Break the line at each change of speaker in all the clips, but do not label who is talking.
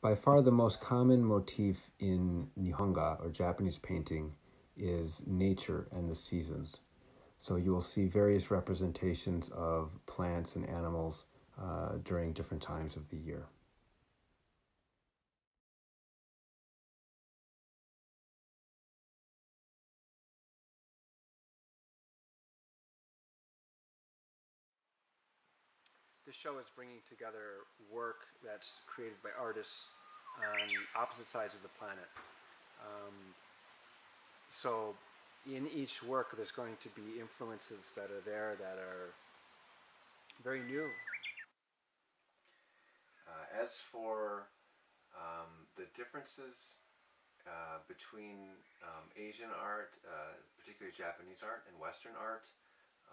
By far the most common motif in Nihonga or Japanese painting is nature and the seasons. So you will see various representations of plants and animals uh, during different times of the year. This show is bringing together work that's created by artists on opposite sides of the planet. Um, so in each work there's going to be influences that are there that are very new.
Uh, as for um, the differences uh, between um, Asian art, uh, particularly Japanese art, and Western art,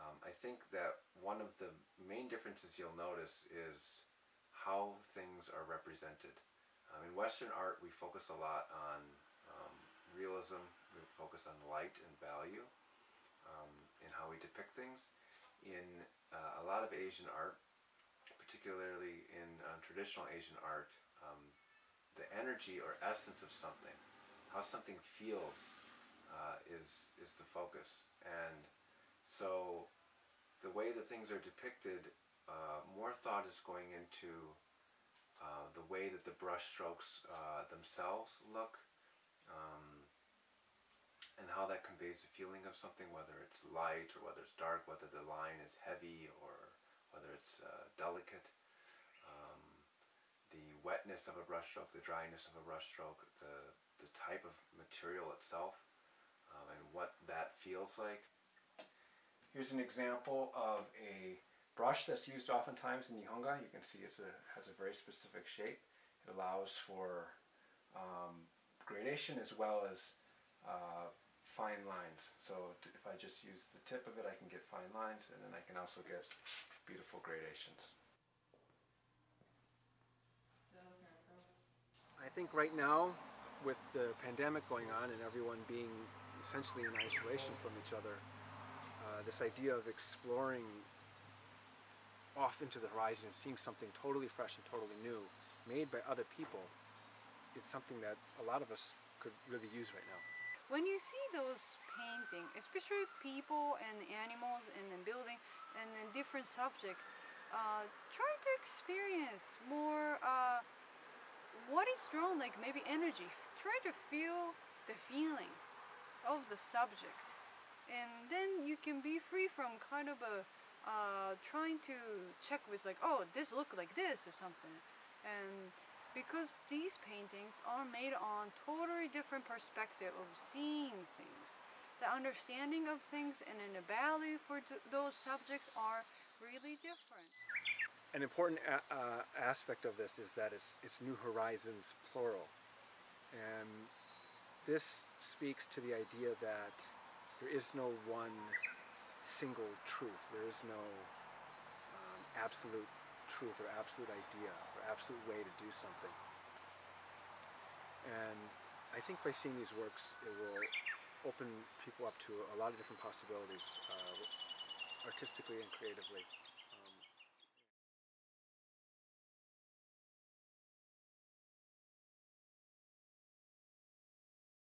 um, I think that one of the main differences you'll notice is how things are represented. Um, in Western art, we focus a lot on um, realism, we focus on light and value um, in how we depict things. In uh, a lot of Asian art, particularly in uh, traditional Asian art, um, the energy or essence of something, how something feels, uh, is is the focus. And so the way that things are depicted, uh, more thought is going into uh, the way that the brush strokes uh, themselves look, um, and how that conveys the feeling of something, whether it's light or whether it's dark, whether the line is heavy or whether it's uh, delicate. Um, the wetness of a brushstroke, the dryness of a brushstroke, the, the type of material itself, um, and what that feels like. Here's an example of a brush that's used oftentimes in Nihonga. You can see it has a very specific shape. It allows for um, gradation as well as uh, fine lines. So if I just use the tip of it, I can get fine lines, and then I can also get beautiful gradations.
I think right now, with the pandemic going on and everyone being essentially in isolation from each other, uh, this idea of exploring off into the horizon and seeing something totally fresh and totally new made by other people is something that a lot of us could really use right now.
When you see those paintings, especially people and animals and the building and then different subjects, uh, try to experience more uh, what is drawn, like maybe energy. Try to feel the feeling of the subject and then you can be free from kind of a uh, trying to check with like oh this look like this or something. And because these paintings are made on totally different perspective of seeing things. The understanding of things and then the value for those subjects are really different.
An important uh, aspect of this is that it's, it's New Horizons plural. And this speaks to the idea that there is no one single truth. There is no um, absolute truth or absolute idea or absolute way to do something. And I think by seeing these works, it will open people up to a lot of different possibilities, uh, artistically and creatively.